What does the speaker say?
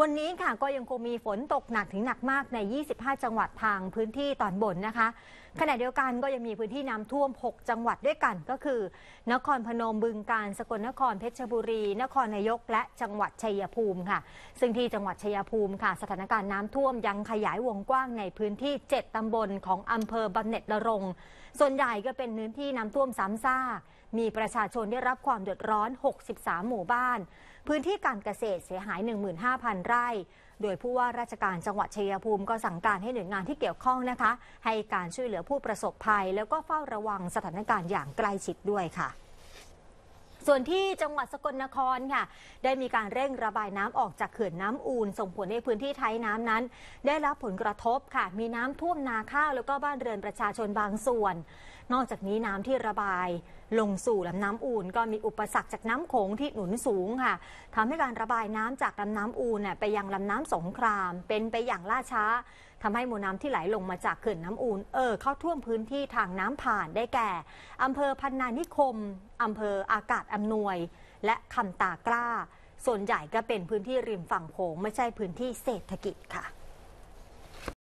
วันนี้ค่ะก็ยังคงมีฝนตกหนักถึงหนักมากใน 25 จังหวัดทางพื้นที่ตอนบนนะคะ ขณะเดียวกันก็ยังมีพื้นที่น้ำท่วม 6 จังหวัดด้วยกันก็คือ นครพนมบึงกาฬสกลนครเพชรบุรี นครนายก และจังหวัดชัยภูมิค่ะ ซึ่งที่จังหวัดชัยภูมิค่ะ สถานการณ์น้ำท่วมยังขยายวงกว้างในพื้นที่ 7 ตำบลของอำเภอบำเหน็จนรงค์ส่วนใหญ่ก็เป็นพื้นที่น้ำท่วมซ้ำซากมีประชาชนได้รับความเดือดร้อน 63 หมู่บ้าน พื้นที่การเกษตรเสียหาย 15,000ไร่ โดยผู้ว่าราชการจังหวัดชัยภูมิก็สั่งการให้หน่วยงานที่เกี่ยวข้องนะคะ ให้การช่วยเหลือผู้ประสบภัย แล้วก็เฝ้าระวังสถานการณ์อย่างใกล้ชิดด้วยค่ะ ส่วนที่จังหวัดสกลนครค่ะ ได้มีการเร่งระบายน้ำออกจากเขื่อนน้ำอูน ส่งผลให้พื้นที่ท้ายน้ำนั้น ได้รับผลกระทบค่ะ มีน้ำท่วมนาข้าวแล้วก็บ้านเรือนประชาชนบางส่วน นอกจากนี้น้ำที่ระบายลงสู่ลำน้ำอูน ก็มีอุปสรรคจากน้ำโขงที่หนุนสูงค่ะทำให้การระบายน้ำจากลำน้ำอูนน่ะไปยังลำน้ำสงคราม เป็นไปอย่างล่าช้า ทำให้มวลน้ำที่ไหลลงมาจากเขื่อนน้ำอูนเอ่อเข้าท่วมพื้นที่ทางน้ำผ่านได้แก่อำเภอพันนานิคมอำเภออากาศอำนวย และคำตากล้า ส่วนใหญ่ก็เป็นพื้นที่ริมฝั่งโขงไม่ใช่พื้นที่เศรษฐกิจค่ะ